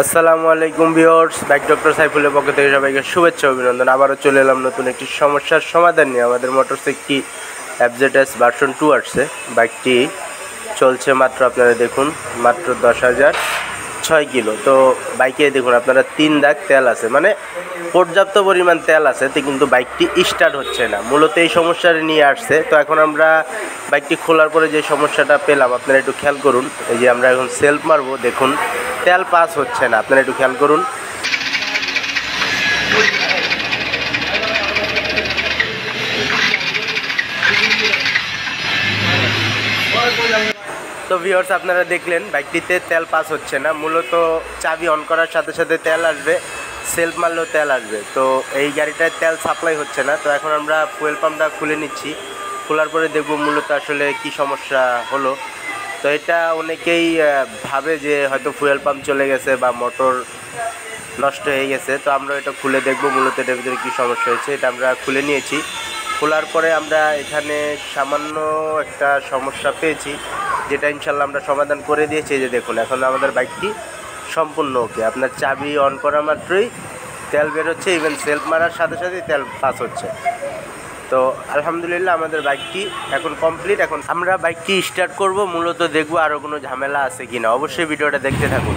আসসালামু আলাইকুম viewers bike doctor সাইফুলের পক্ষ থেকে সবাইকে শুভেচ্ছা অভিনন্দন। আবারও চলে এলাম নতুন একটি সমস্যার সমাধান নিয়ে। আমাদের মোটরস একটি ভার্সন টু আসছে। বাইকটি চলছে মাত্র, আপনারা দেখুন, মাত্র দশ হাজার ছয় কিলো। তো বাইকে দেখুন, আপনারা তিন দাগ তেল আছে। মানে পর্যাপ্ত পরিমাণ তেল আছে, তো কিন্তু বাইকটি স্টার্ট হচ্ছে না। মূলত এই সমস্যাটা নিয়ে আসছে। তো এখন আমরা বাইকটি খোলার পরে যে সমস্যাটা পেলাম, আপনারা একটু খেয়াল করুন। এই যে আমরা এখন সেলফ মারবো, দেখুন। তেল পাস হচ্ছে না। আপনারা একটু খেয়াল করুন। তো ভিউয়ার্স আপনারা দেখলেন, বাইকটিতে তেল পাস হচ্ছে না। মূলত চাবি অন করার সাথে সাথে তেল আসবে সেলফ মারলেও তেল আসবে। তো এই গাড়িটায় তেল সাপ্লাই হচ্ছে না। তো এখন আমরা ফুয়েল পাম্পটা খুলে নিচ্ছি। খোলার পরে দেখব মূলত আসলে কি সমস্যা হলো। তো এটা অনেকেই ভাবে যে হয়তো ফুয়েল পাম্প চলে গেছে বা মোটর নষ্ট হয়ে গেছে। তো আমরা এটা খুলে দেখব মূলত এটার ভিতরে কী সমস্যা হয়েছে। এটা আমরা খুলে নিয়েছি। খোলার পরে আমরা এখানে সামান্য একটা সমস্যা পেয়েছি, যেটা ইনশাল্লাহ আমরা সমাধান করে দিয়েছি। যে দেখুন, এখন আমাদের বাইকটি সম্পূর্ণ ওকে আপনার চাবি অন করা মাত্রই তেল বেরোচ্ছে ইভেন সেলফ মারার সাথে সাথেই তেল পাস হচ্ছে। তো আলহামদুলিল্লাহ আমাদের বাইকটি এখন কমপ্লিট এখন আমরা বাইকটি স্টার্ট করব, মূলত দেখব আরও কোনো ঝামেলা আছে কিনা। অবশ্যই ভিডিওটা দেখতে থাকুন।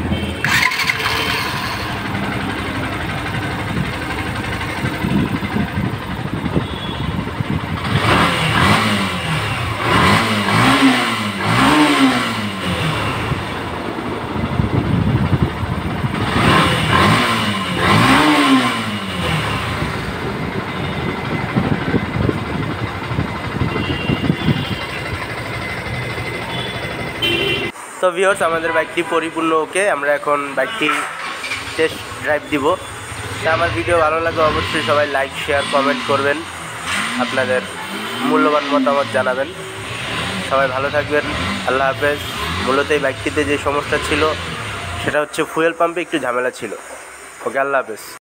তো ভিউয়ার্স আমাদের বাইকটি পরিপূর্ণ ওকে আমরা এখন বাইকটি টেস্ট ড্রাইভ দিব। তা আমার ভিডিও ভালো লাগলে অবশ্যই সবাই লাইক শেয়ার কমেন্ট করবেন। আপনাদের মূল্যবান মতামত জানাবেন। সবাই ভালো থাকবেন, আল্লাহ হাফেজ। মূলত এই বাইকটিতে যে সমস্যা ছিল, সেটা হচ্ছে ফুয়েল পাম্পে একটু ঝামেলা ছিল। ওকে আল্লাহ হাফেজ।